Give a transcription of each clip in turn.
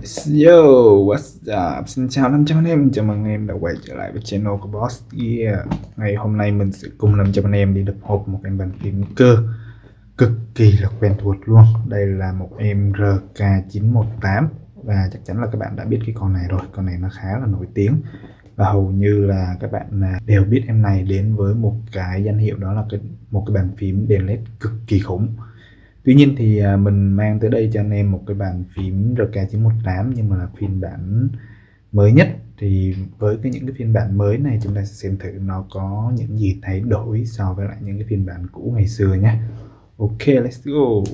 Yo, what's up? Xin chào 500 anh em, chào mừng anh em đã quay trở lại với channel của Boss Gear. Ngày hôm nay mình sẽ cùng 500 anh em đi đập hộp một em bàn phím cơ. Cực kỳ là quen thuộc luôn. Đây là một em RK918 và chắc chắn là các bạn đã biết cái con này rồi, con này nó khá là nổi tiếng. Và hầu như là các bạn à, đều biết em này đến với một cái danh hiệu đó là cái một cái bàn phím đèn led cực kỳ khủng. Tuy nhiên thì à, mình mang tới đây cho anh em một cái bàn phím RK918 nhưng mà là phiên bản mới nhất thì với cái những cái phiên bản mới này chúng ta sẽ xem thử nó có những gì thay đổi so với lại những cái phiên bản cũ ngày xưa nhé. Ok, let's go.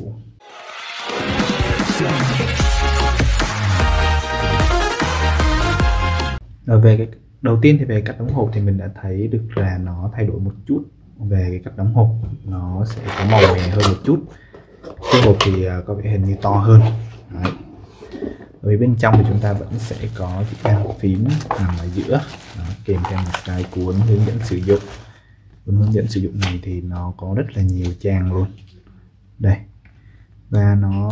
Rồi về cái đầu tiên thì về cách đóng hộp thì mình đã thấy được là nó thay đổi một chút về cái cách đóng hộp nó sẽ có màu mè hơn một chút cái hộp thì à, có vẻ hình như to hơn. Đấy. ở bên trong thì chúng ta vẫn sẽ có chiếc bàn phím nằm ở giữa. Đó, kèm theo một cái cuốn hướng dẫn sử dụng. Cuốn hướng dẫn sử dụng này thì nó có rất là nhiều trang luôn. Đây. Và nó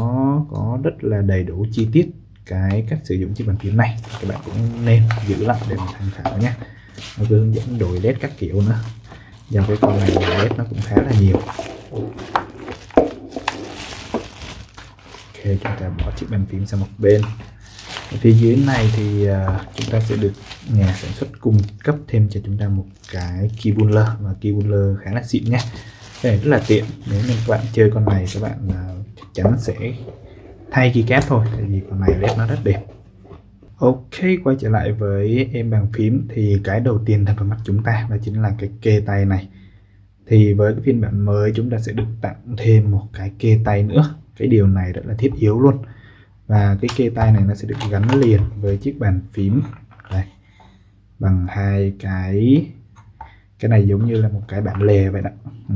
có rất là đầy đủ chi tiết cái cách sử dụng chiếc bàn phím này. Các bạn cũng nên giữ lại để mà tham khảo nhé. Nó có hướng dẫn đổi led các kiểu nữa. Do cái con này led nó cũng khá là nhiều ok chúng ta bỏ chiếc bàn phím sang một bên. Ở phía dưới này thì à, chúng ta sẽ được nhà sản xuất cung cấp thêm cho chúng ta một cái keyboarder và keyboarder khá là xịn nhé cái này rất là tiện nếu như các bạn chơi con này các bạn à, chắc chắn sẽ thay keycap thôi tại vì con này led nó rất đẹp. Ok, quay trở lại với em bàn phím thì cái đầu tiên thật vào mắt chúng ta đó chính là cái kê tay này. Thì với cái phiên bản mới chúng ta sẽ được tặng thêm một cái kê tay nữa cái điều này rất là thiết yếu luôn. Và cái kê tay này nó sẽ được gắn liền với chiếc bàn phím. Đây. Bằng hai cái cái này giống như là một cái bản lề vậy đó. Ừ.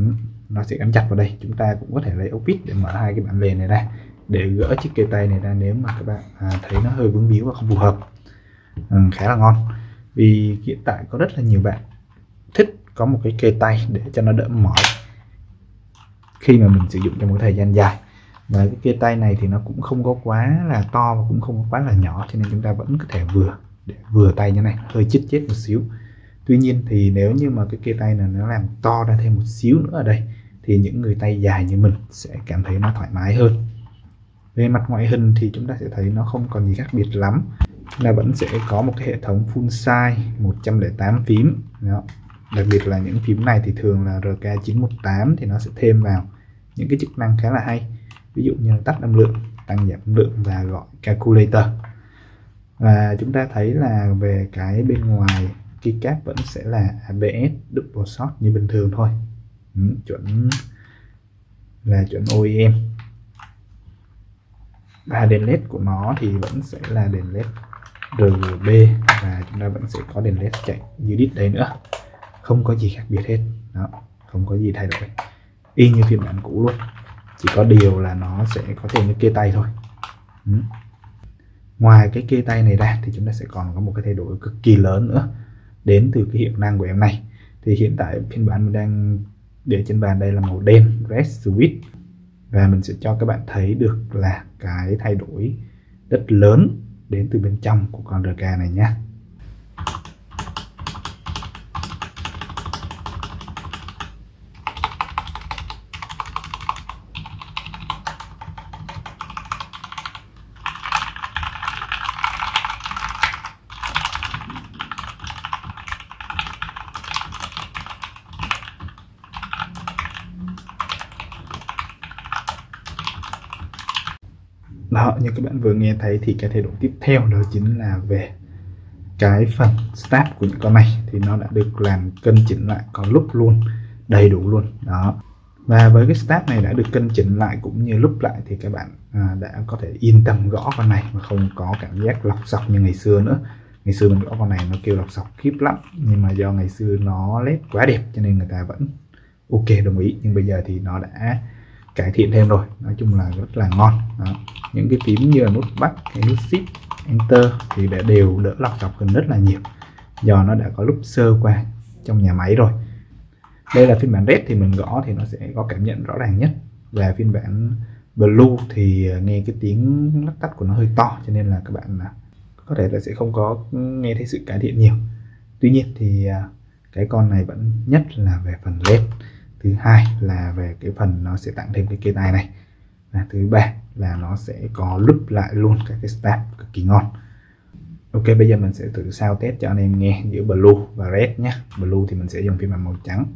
nó sẽ gắn chặt vào đây. Chúng ta cũng có thể lấy ốc vít để mở hai cái bản lề này ra để gỡ chiếc kê tay này ra nếu mà các bạn à, thấy nó hơi vướng víu và không phù hợp. Ừ, khá là ngon. Vì hiện tại có rất là nhiều bạn thích có một cái kê tay để cho nó đỡ mỏi khi mà mình sử dụng trong một thời gian dài và cái kia tay này thì nó cũng không có quá là to và cũng không có quá là nhỏ, cho nên chúng ta vẫn có thể vừa, để vừa tay như này, hơi chít chết một xíu. Tuy nhiên thì nếu như mà cái kia tay này nó làm to ra thêm một xíu nữa ở đây, thì những người tay dài như mình sẽ cảm thấy nó thoải mái hơn. Về mặt ngoại hình thì chúng ta sẽ thấy nó không còn gì khác biệt lắm chúng ta vẫn sẽ có một cái hệ thống full size 108 phím. Đó. đặc biệt là những phím này thì thường là RK918 thì nó sẽ thêm vào. Những cái chức năng khá là hay ví dụ như tắt âm lượng tăng giảm âm lượng và gọi calculator. Và chúng ta thấy là về cái bên ngoài keycap vẫn sẽ là ABS double shot như bình thường thôi. Ừ, chuẩn là chuẩn OEM và đèn led của nó thì vẫn sẽ là đèn led RGB và chúng ta vẫn sẽ có đèn led chạy như đít đây nữa. Không có gì khác biệt hết. Đó không có gì thay đổi. Y như phiên bản cũ luôn chỉ có điều là nó sẽ có thêm cái kia tay thôi. Ừ. ngoài cái kia tay này ra thì chúng ta sẽ còn có một cái thay đổi cực kỳ lớn nữa. Đến từ cái hiệu năng của em này. Thì hiện tại phiên bản mình đang để trên bàn đây là màu đen, red switch và mình sẽ cho các bạn thấy được là cái thay đổi rất lớn đến từ bên trong của con RK này nhé. Đó như các bạn vừa nghe thấy thì cái thay đổi tiếp theo đó chính là về cái phần start của những con này thì nó đã được làm cân chỉnh lại có lúc luôn đầy đủ luôn. Đó. Và với cái start này đã được cân chỉnh lại cũng như lúc lại thì các bạn à, đã có thể yên tâm gõ con này mà không có cảm giác lọc sọc như ngày xưa nữa. Ngày xưa mình gõ con này nó kêu lọc sọc khiếp lắm nhưng mà do ngày xưa nó led quá đẹp cho nên người ta vẫn ok đồng ý. Nhưng bây giờ thì nó đã cải thiện thêm rồi. Nói chung là rất là ngon. Đó. những cái phím như là nút bắt hay nút shift enter thì đã đều đỡ lọc dọc hơn rất là nhiều. Do nó đã có lúc sơ qua trong nhà máy rồi. Đây là phiên bản red thì mình gõ thì nó sẽ có cảm nhận rõ ràng nhất. Và phiên bản blue thì ờ, nghe cái tiếng lắc tắt của nó hơi to, cho nên là các bạn à, có thể là sẽ không có nghe thấy sự cải thiện nhiều. Tuy nhiên thì à, cái con này vẫn nhất là về phần led thứ hai là về cái phần nó sẽ tặng thêm cái cây tai này. Và thứ ba là nó sẽ có lúp lại luôn các cái step cực kỳ ngon. Ok, bây giờ mình sẽ thử sao test cho anh em nghe giữa blue và red nhé. Blue thì mình sẽ dùng phiên bản màu trắng.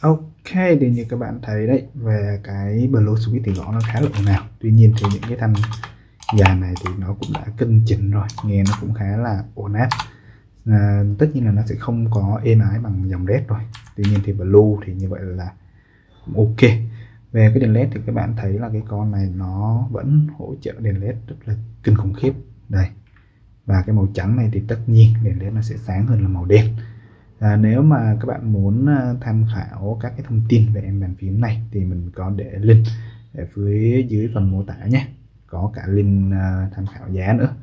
Ok thì như các bạn thấy đấy về cái Blue Switch thì gõ nó khá là ồn ào. Tuy nhiên thì những cái thanh dàn này thì nó cũng đã cân chỉnh rồi nghe nó cũng khá là ổn áp à, tất nhiên là nó sẽ không có êm ái bằng dòng red rồi. Tuy nhiên thì blue thì như vậy là ok. Về cái đèn led thì các bạn thấy là cái con này nó vẫn hỗ trợ đèn led rất là kinh khủng khiếp. Đây và cái màu trắng này thì tất nhiên đèn led nó sẽ sáng hơn là màu đen à, nếu mà các bạn muốn à, tham khảo các cái thông tin về em bàn phím này thì mình có để link ở phía dưới phần mô tả nhé. Có cả link uh, tham khảo giá nữa.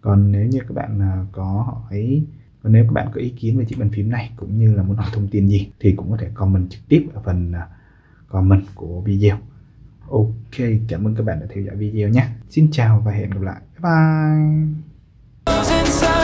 Còn nếu như các bạn uh, có hỏi còn nếu các bạn có ý kiến về chiếc bàn phím này cũng như là muốn hỏi thông tin gì thì cũng có thể comment trực tiếp ở phần uh, comment của video. Ok cảm ơn các bạn đã theo dõi video nhé. Xin chào và hẹn gặp lại. Bye bye.